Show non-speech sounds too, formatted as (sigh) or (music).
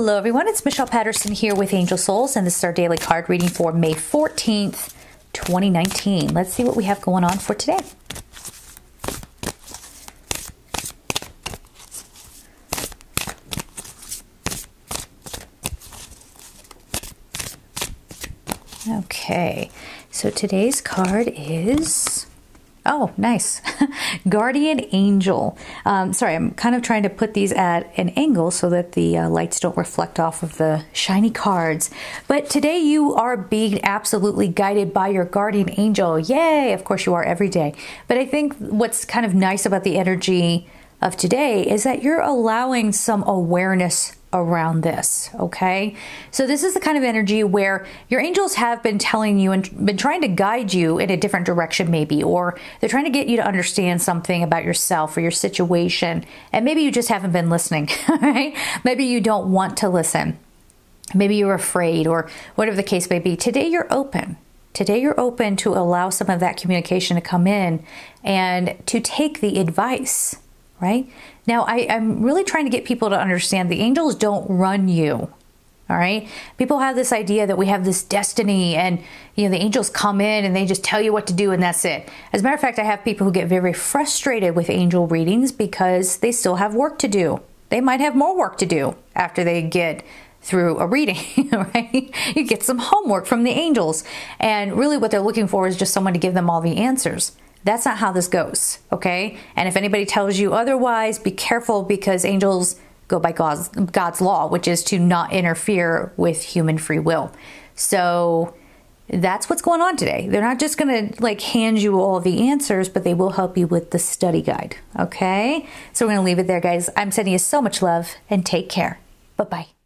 Hello everyone, it's Michelle Patterson here with Angel Souls and this is our daily card reading for May 14th, 2019. Let's see what we have going on for today. Okay, so today's card is Oh, nice. (laughs) Guardian Angel. Um, sorry, I'm kind of trying to put these at an angle so that the uh, lights don't reflect off of the shiny cards. But today you are being absolutely guided by your Guardian Angel. Yay! Of course you are every day. But I think what's kind of nice about the energy of today is that you're allowing some awareness around this, okay? So this is the kind of energy where your angels have been telling you and been trying to guide you in a different direction maybe or they're trying to get you to understand something about yourself or your situation and maybe you just haven't been listening, (laughs) right? Maybe you don't want to listen. Maybe you're afraid or whatever the case may be. Today you're open. Today you're open to allow some of that communication to come in and to take the advice right? Now, I, I'm really trying to get people to understand the angels don't run you. All right. People have this idea that we have this destiny and, you know, the angels come in and they just tell you what to do and that's it. As a matter of fact, I have people who get very frustrated with angel readings because they still have work to do. They might have more work to do after they get through a reading, (laughs) right? You get some homework from the angels. And really what they're looking for is just someone to give them all the answers. That's not how this goes, okay? And if anybody tells you otherwise, be careful because angels go by God's, God's law, which is to not interfere with human free will. So that's what's going on today. They're not just going to like hand you all the answers, but they will help you with the study guide, okay? So we're going to leave it there, guys. I'm sending you so much love and take care. Bye bye.